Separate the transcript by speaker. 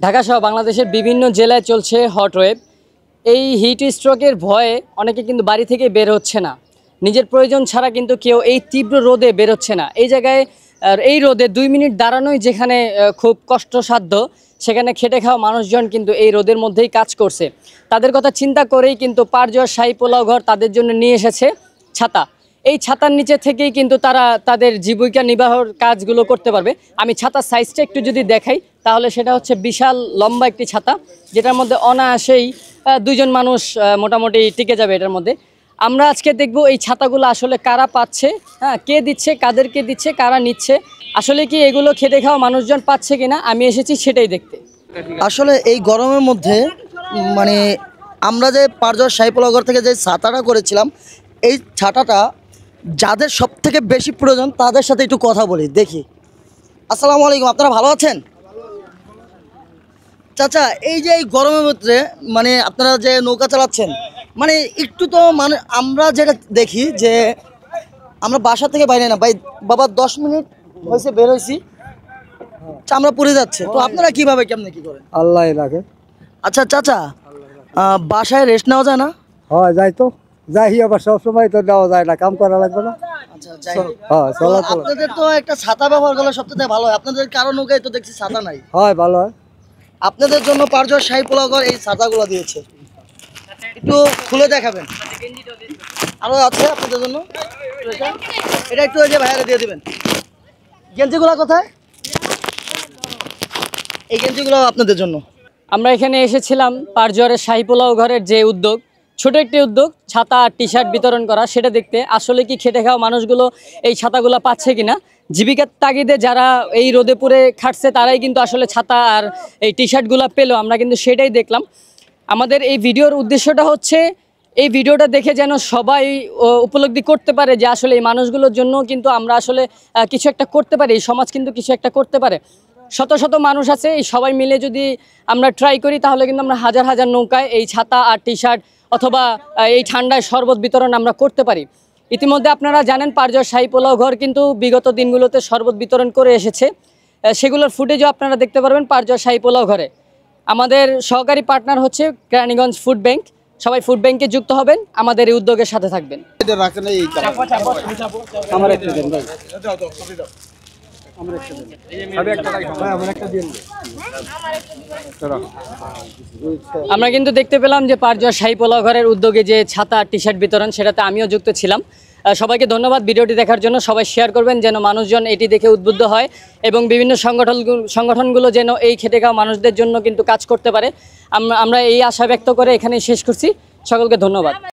Speaker 1: ঢাকা সহ বাংলাদেশের বিভিন্ন জেলায় চলছে হট ওয়েভ এই হিট স্ট্রোকের ভয়ে অনেকে কিন্তু বাড়ি থেকে বের হচ্ছে না। নিজের প্রয়োজন ছাড়া কিন্তু কেউ এই তীব্র রোদে বের হচ্ছে না। এই জায়গায়, আর এই রোদে দুই মিনিট দাঁড়ানোই যেখানে খুব কষ্টসাধ্য, সেখানে খেটে খাওয়া মানুষজন কিন্তু এই রোদের মধ্যেই কাজ করছে। তাদের কথা চিন্তা করেই কিন্তু পারজোয়ার শাহী পোলাও ঘর তাদের জন্য নিয়ে এসেছে ছাতা। এই ছাতার নিচে থেকেই কিন্তু তারা তাদের জীবিকা নির্বাহর কাজগুলো করতে পারবে। আমি ছাতার সাইজটা একটু যদি দেখাই, তাহলে সেটা হচ্ছে বিশাল লম্বা একটি ছাতা, যেটার মধ্যে অনায়াসেই দুইজন মানুষ মোটামুটি টিকে যাবে এটার মধ্যে। আমরা আজকে দেখব এই ছাতাগুলো আসলে কারা পাচ্ছে হ্যাঁ কে দিচ্ছে, কাদেরকে দিচ্ছে, কারা নিচ্ছে। আসলে কি এগুলো খেটে খাওয়া মানুষজন পাচ্ছে কিনা, আমি এসেছি সেটাই দেখতে।
Speaker 2: আসলে এই গরমের মধ্যে মানে আমরা যে পারজর সাইপলাগর থেকে যে ছাতাটা করেছিলাম, এই ছাতাটা যাদের সব থেকে বেশি প্রয়োজন তাদের সাথে একটু কথা বলি দেখি। আসসালামু আলাইকুম আপনারা ভালো আছেন? চাচা এই যে এই গরমের মধ্যে মানে আপনারা যে নৌকা চালাচ্ছেন মানে একটু তো মানে আমরা যেটা দেখি যে আমরা বাসা থেকে বাইরে না ভাই বাবা দশ মিনিট হয়েছে বের হয়েছি চামড়া পড়ে যাচ্ছে। তো আপনারা কীভাবে কেমনে কি করেন?
Speaker 3: আল্লাহ রাখে
Speaker 2: আচ্ছা চাচা বাসায় রেস্ট নেওয়া যায় না?
Speaker 3: হয় যাই তো। যাই আবার সবসময় তো দেওয়া যায় না কাম করা লাগবে না।
Speaker 2: আচ্ছা
Speaker 3: হয়
Speaker 2: আপনাদের তো একটা ছাতা ব্যবহার করলে সবথেকে ভালো হয়। আপনাদের কারও নৌকায় তো দেখছি ছাতা নাই।
Speaker 3: হয় ভালো হয়।
Speaker 2: আপনাদের জন্য পারজর শাহী পোলাগর এই ছাতাগুলো দিয়েছে। একটু খুলে দেখাবেন। আরও আছে আপনাদের জন্য? এটা? একটু ওই যে ভাইয়ারে দিয়ে দিবেন। গেঞ্জিগুলো কোথায়? এই গেঞ্জিগুলো আপনাদের জন্য।
Speaker 1: আমরা এখানে এসেছিলাম পারজোয়ারের শাহী পোলাও ঘরের যে উদ্যোগ ছোট একটি উদ্যোগ, ছাতা আর টি শার্ট বিতরণ করা, সেটা দেখতে আসলে কি খেটে খাওয়া মানুষগুলো এই ছাতাগুলো পাচ্ছে কিনা? জীবিকার তাগিদে যারা এই রোদে পুড়ে খাটছে, তারাই কিন্তু আসলে ছাতা আর এই টি শার্টগুলো পেল, আমরা কিন্তু সেটাই দেখলাম। আমাদের এই ভিডিওর উদ্দেশ্যটা হচ্ছে, এই ভিডিওটা দেখে যেন সবাই উপলব্ধি করতে পারে যে আসলে এই মানুষগুলোর জন্য কিন্তু আমরা আসলে কিছু একটা করতে পারি, এই সমাজ কিন্তু কিছু একটা করতে পারে। শত শত মানুষ আছে এই সবাই মিলে যদি আমরা ট্রাই করি তাহলে কিন্তু আমরা হাজার হাজার নৌকায় এই ছাতা আর টি শার্ট অথবা এই ঠান্ডায় শরবত বিতরণ আমরা করতে পারি। ইতিমধ্যে আপনারা জানেন পারজর শাহী পোলাও ঘর কিন্তু বিগত দিনগুলোতে শরবত বিতরণ করে এসেছে। সেগুলোর ফুটেজও আপনারা দেখতে পারবেন পারজর শাহী পোলাও ঘরে। আমাদের সহকারী পার্টনার হচ্ছে কেরানীগঞ্জ ফুড ব্যাংক সবাই ফুড ব্যাংকে যুক্ত হবেন আমাদের এই উদ্যোগের সাথে থাকবেন।
Speaker 3: আমার একটা দিন ভাই আমার একটা দিন
Speaker 1: আমরা কিন্তু দেখতে পেলাম যে পারজোয়া শাহী পোলাও ঘরের উদ্যোগে যে ছাতা টি শার্ট বিতরণ সেটাতে আমিও যুক্ত ছিলাম। আহ, সবাইকে ধন্যবাদ ভিডিওটি দেখার জন্য। সবাই শেয়ার করবেন যেন মানুষজন এটি দেখে উদ্বুদ্ধ হয় এবং বিভিন্ন সংগঠন সংগঠনগুলো যেন এই খেটে খাওয়া মানুষদের জন্য কিন্তু কাজ করতে পারে। আমরা আমরা এই আশা ব্যক্ত করে এখানে শেষ করছি। সকলকে ধন্যবাদ।